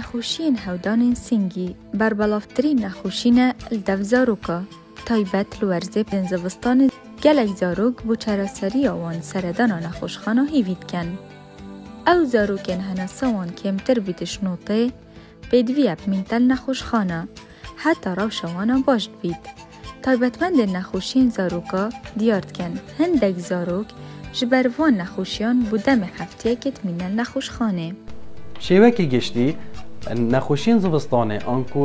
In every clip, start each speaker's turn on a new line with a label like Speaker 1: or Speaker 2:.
Speaker 1: نخوشین هودان سینگی بر بلافترین نخوشین الدف زاروکا تایبت لورزه بنزوستان گلک زاروک بو چراسری آوان سردانا نخوشخانا هیوید کن. او زاروکن هنه سوان کمتر بیتش نوته بدوی اپ منتل نخوشخانه حتی رو شوانا باشد بید. تایبتمند نخوشین زاروکا دیارد کن هندک زاروک جبروان نخوشیان بودم هفته
Speaker 2: نەخۆشیین زستانێ ئەنکو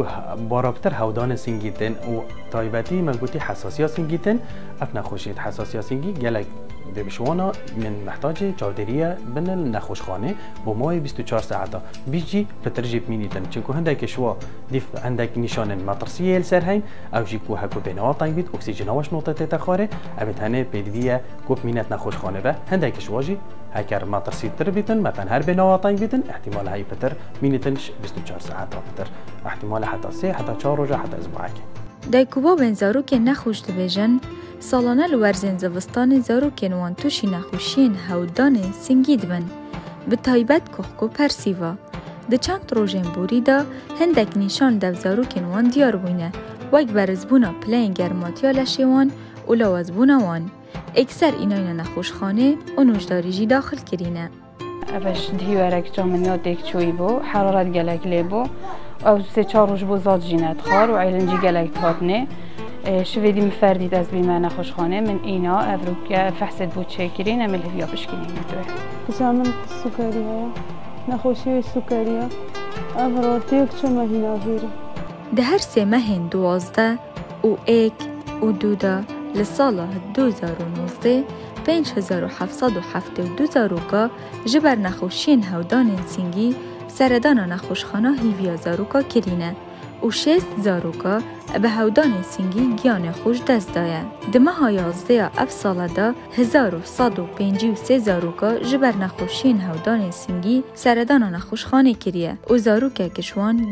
Speaker 2: بارابتر هەودانە سنگیتن و تایبەتی مەگوتی حساسیا سنگیتن. ئەف نەخۆشیت حساسیا سنگی گەلک دبشوانا من محتاج چاودرية بن النخوش النخوشخانة بموي 24 ساعة بيجي بترجي بميني تن چنكو هندك شوا. ديف عندك نشان مطرسية لسر هين أو جيكو هكو بناوا طيبت اكسيجن واش نوطة تتخاري ابت هنه بيدوية كوب مينت نخوشخانة به. هندك شواجي هكار مطرسية تربيتن مثلا هر بناوا طيبتن احتمال هاي بتر ميني تنش 24 ساعة بتر احتمال حتى سي حتى 4 حتى اسبوعك اسبوعه
Speaker 1: دایکوبا بنزارو که نخوش دبیجن سالانه لورزین زوستان زارو کنوان توشی نخوشین هودان سنگید بن. به تایبت کخکو پرسیوا. ده چند روژن بوری دا هندک نیشان دو زارو کنوان دیار بوینه. وک برزبونا پلین گرماتیا لشیوان و لوازبونا وان. اکثر ایناین نخوشخانه و نوشداریجی داخل کرینه.
Speaker 3: اوش دیوارک جامنیا دیک چوی بو حرارت گلک لی بو او سه چهار روز بو زاد جینت خار و عیلنجی گلک تاتنه شویدی مفردید از بیمه خوشخانه من اینا افروک فحصت بود چکرین امل هفیا بشکنیم
Speaker 4: میتوه زمان سکری ها نخوشی و سکری ها افراتی یک چه مهینا بیری
Speaker 1: ده هر سه مهین دوازده و ایک و دودا لساله 2019 5772 زاروکا جبر نخوشین هودان سینگی سردان نخوشخانه هیویا زاروکا کرینه و شست زاروکا به هودان سنگی گیان خوش دست دایه. دمه ها یازده اف ساله دا هزار و صد و پینجی و سه زاروکا جبر نخوشین هودان سنگی سردان نخوش خانه کریه. و زاروکا کشوان